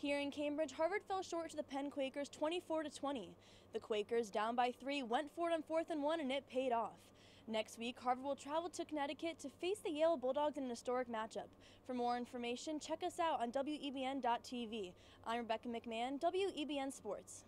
Here in Cambridge, Harvard fell short to the Penn Quakers 24 to 20. The Quakers, down by three, went for it on fourth and one, and it paid off. Next week, Harvard will travel to Connecticut to face the Yale Bulldogs in an historic matchup. For more information, check us out on WEBN.TV. I'm Rebecca McMahon, WEBN Sports.